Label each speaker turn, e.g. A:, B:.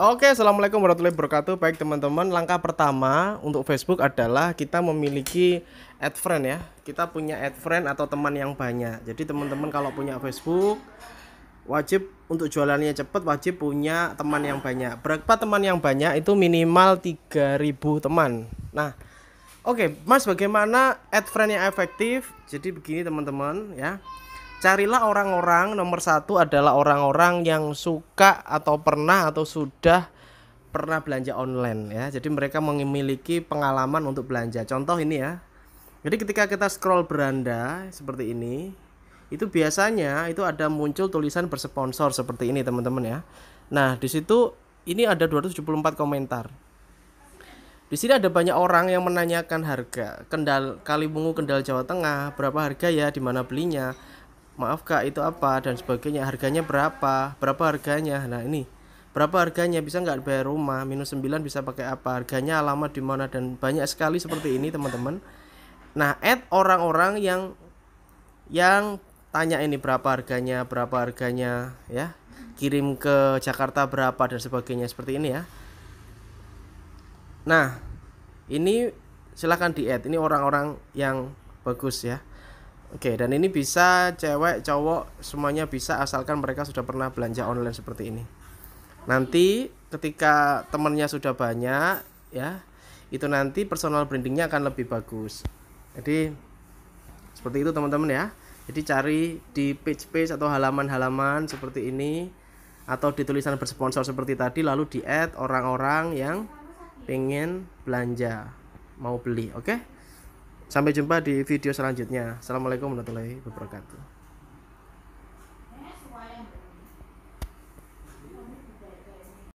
A: Oke, assalamualaikum warahmatullahi wabarakatuh. Baik teman-teman, langkah pertama untuk Facebook adalah kita memiliki add friend ya. Kita punya add friend atau teman yang banyak. Jadi teman-teman kalau punya Facebook wajib untuk jualannya cepat wajib punya teman yang banyak. Berapa teman yang banyak itu minimal 3000 teman. Nah, oke, Mas bagaimana add friend yang efektif? Jadi begini teman-teman ya carilah orang-orang nomor satu adalah orang-orang yang suka atau pernah atau sudah pernah belanja online ya. Jadi mereka memiliki pengalaman untuk belanja. Contoh ini ya. Jadi ketika kita scroll beranda seperti ini itu biasanya itu ada muncul tulisan bersponsor seperti ini teman-teman ya. Nah di situ ini ada 274 komentar. Di sini ada banyak orang yang menanyakan harga Kendal Kalimungu Kendal Jawa Tengah berapa harga ya di mana belinya maaf kak itu apa? Dan sebagainya. Harganya berapa? Berapa harganya? Nah ini. Berapa harganya? Bisa nggak bayar rumah? Minus 9 bisa pakai apa? Harganya alamat di mana? Dan banyak sekali seperti ini teman-teman. Nah add orang-orang yang yang tanya ini berapa harganya? Berapa harganya? Ya. Kirim ke Jakarta berapa? dan sebagainya. Seperti ini ya. Nah ini silahkan di add ini orang-orang yang bagus ya Oke, dan ini bisa cewek, cowok, semuanya bisa asalkan mereka sudah pernah belanja online seperti ini. Nanti ketika temennya sudah banyak, ya, itu nanti personal brandingnya akan lebih bagus. Jadi seperti itu teman-teman ya. Jadi cari di page-page atau halaman-halaman seperti ini atau di tulisan bersponsor seperti tadi lalu di add orang-orang yang pengen belanja mau beli, oke? Okay? Sampai jumpa di video selanjutnya. Assalamualaikum warahmatullahi wabarakatuh.